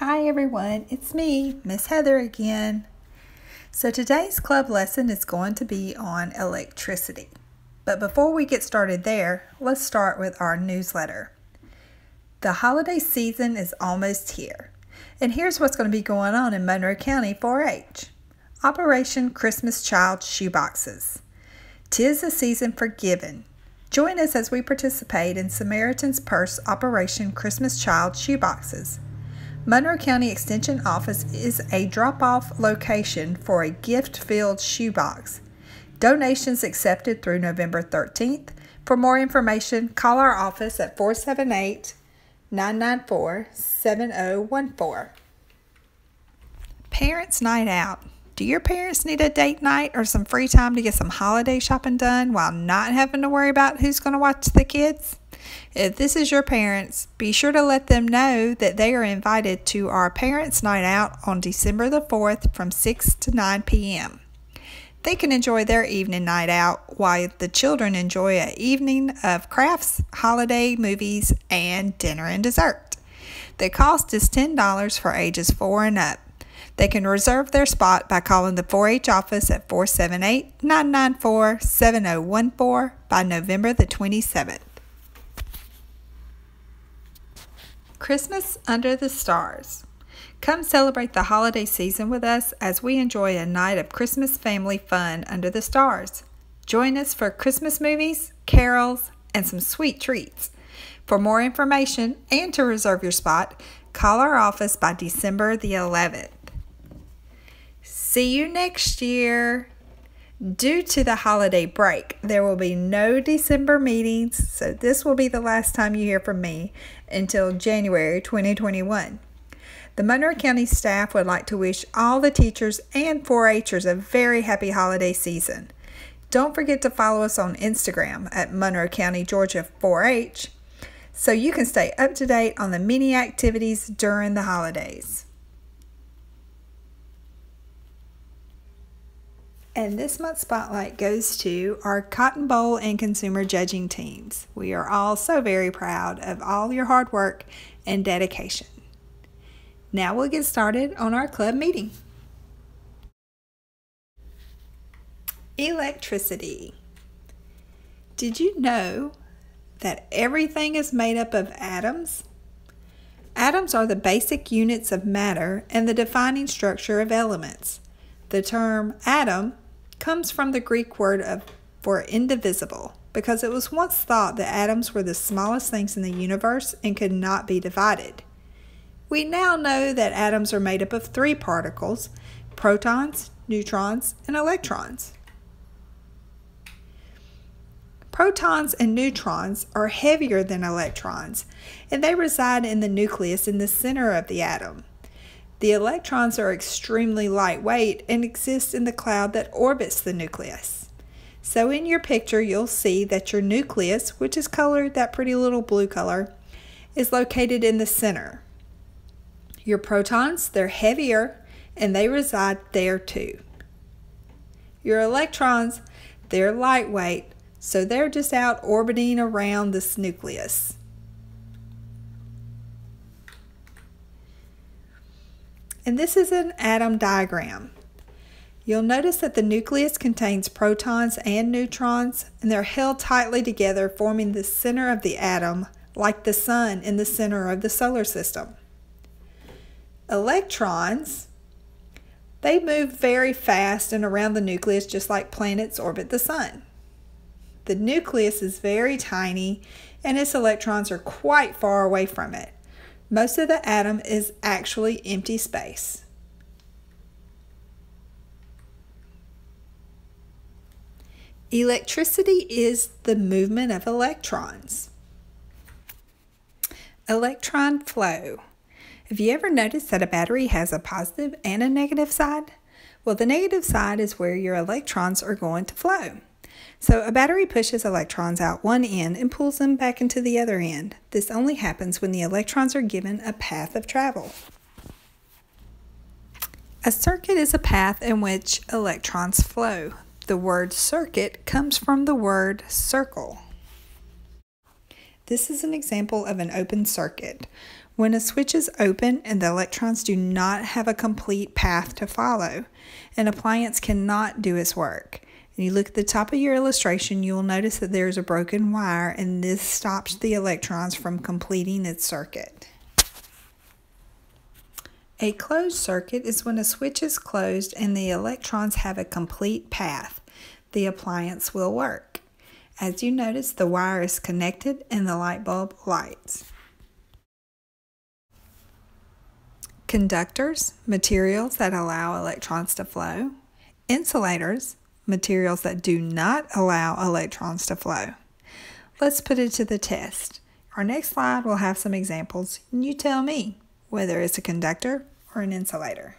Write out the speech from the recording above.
Hi everyone, it's me, Miss Heather again. So today's club lesson is going to be on electricity. But before we get started there, let's start with our newsletter. The holiday season is almost here. And here's what's going to be going on in Monroe County 4-H. Operation Christmas Child Shoeboxes. Tis the season for giving. Join us as we participate in Samaritan's Purse Operation Christmas Child Shoeboxes. Monroe County Extension Office is a drop off location for a gift filled shoebox. Donations accepted through November 13th. For more information, call our office at 478 994 7014. Parents' Night Out. Do your parents need a date night or some free time to get some holiday shopping done while not having to worry about who's going to watch the kids? If this is your parents, be sure to let them know that they are invited to our Parents' Night Out on December the 4th from 6 to 9 p.m. They can enjoy their evening night out while the children enjoy an evening of crafts, holiday movies, and dinner and dessert. The cost is $10 for ages 4 and up. They can reserve their spot by calling the 4 H office at 478 994 7014 by November the 27th. Christmas Under the Stars. Come celebrate the holiday season with us as we enjoy a night of Christmas family fun under the stars. Join us for Christmas movies, carols, and some sweet treats. For more information and to reserve your spot, call our office by December the 11th. See you next year. Due to the holiday break, there will be no December meetings, so this will be the last time you hear from me until January 2021. The Monroe County staff would like to wish all the teachers and 4 Hers a very happy holiday season. Don't forget to follow us on Instagram at Monroe County, Georgia 4 H so you can stay up to date on the many activities during the holidays. And this month's spotlight goes to our Cotton Boll and consumer judging teams. We are all so very proud of all your hard work and dedication. Now we'll get started on our club meeting. Electricity. Did you know that everything is made up of atoms? Atoms are the basic units of matter and the defining structure of elements. The term atom comes from the Greek word of, for indivisible because it was once thought that atoms were the smallest things in the universe and could not be divided. We now know that atoms are made up of three particles protons, neutrons, and electrons. Protons and neutrons are heavier than electrons, and they reside in the nucleus in the center of the atom. The electrons are extremely lightweight and exist in the cloud that orbits the nucleus. So in your picture, you'll see that your nucleus, which is colored that pretty little blue color, is located in the center. Your protons, they're heavier and they reside there too. Your electrons, they're lightweight, so they're just out orbiting around this nucleus. And this is an atom diagram. You'll notice that the nucleus contains protons and neutrons, and they're held tightly together, forming the center of the atom, like the sun in the center of the solar system. Electrons, they move very fast and around the nucleus just like planets orbit the sun. The nucleus is very tiny and its electrons are quite far away from it. Most of the atom is actually empty space. Electricity is the movement of electrons. Electron flow. Have you ever noticed that a battery has a positive and a negative side? Well, the negative side is where your electrons are going to flow. So a battery pushes electrons out one end and pulls them back into the other end. This only happens when the electrons are given a path of travel. A circuit is a path in which electrons flow. The word circuit comes from the word circle. This is an example of an open circuit. When a switch is open and the electrons do not have a complete path to follow, an appliance cannot do its work. And you look at the top of your illustration, you will notice that there is a broken wire and this stops the electrons from completing its circuit. A closed circuit is when a switch is closed and the electrons have a complete path. The appliance will work. As you notice, the wire is connected and the light bulb lights. Conductors, materials that allow electrons to flow. Insulators, materials that do not allow electrons to flow. Let's put it to the test. Our next slide will have some examples. And you tell me whether it's a conductor or an insulator.